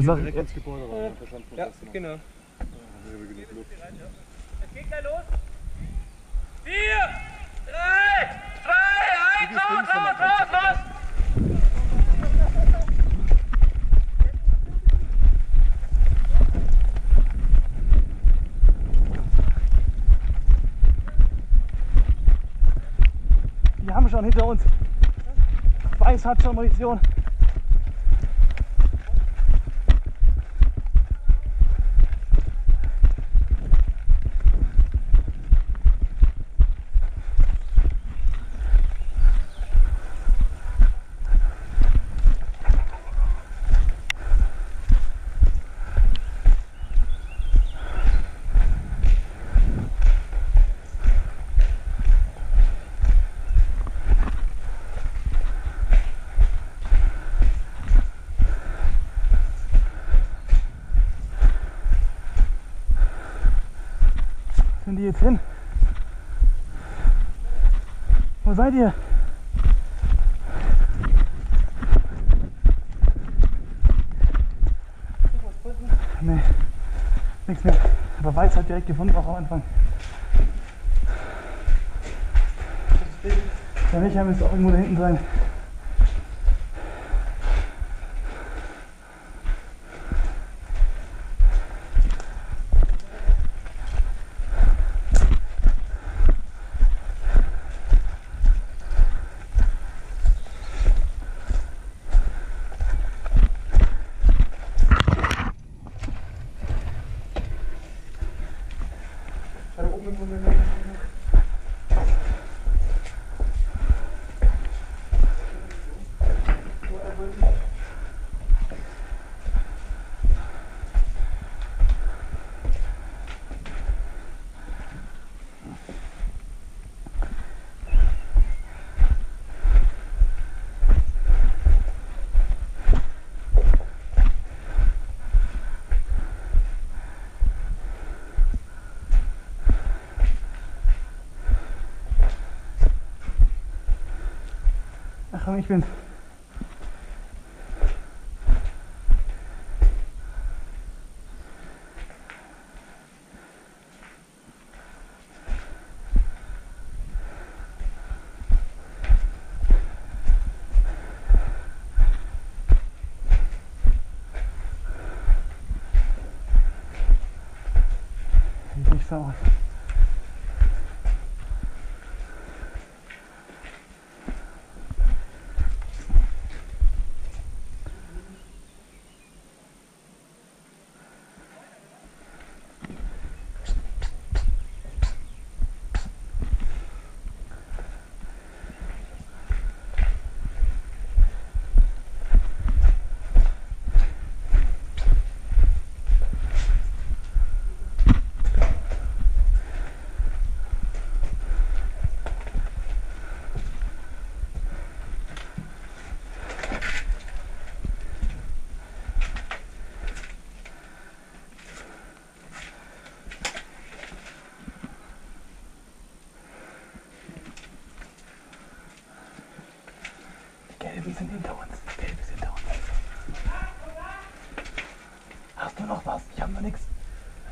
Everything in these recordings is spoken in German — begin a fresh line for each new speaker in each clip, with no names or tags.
eine Sache.
Direkt ins Gebäude rein, verstanden
Ja, genau.
Wir genug Luft.
Es geht gleich los. Vier, drei, zwei, eins, los, los, los, los.
Die haben schon hinter uns. Weiß hat schon Munition. Jetzt hin? Wo seid ihr? Nee, nichts mehr. Aber Weiß hat direkt gefunden, auch am Anfang. Der Michael müsste auch irgendwo da hinten sein. Bu ne bu ne? Bin's. Sieht nicht so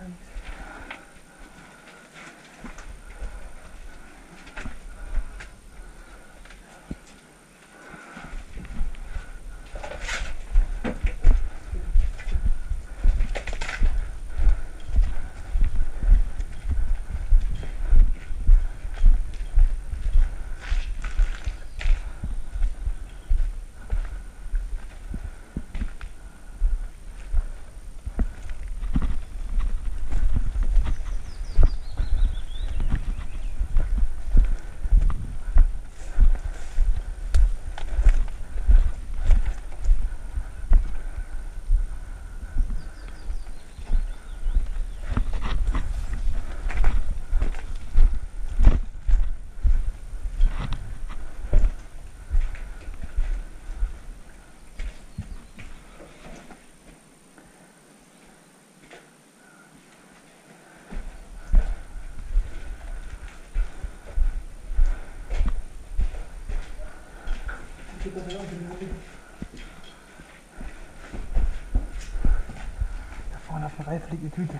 program. Da vorne auf dem Reifen liegt eine Tüte.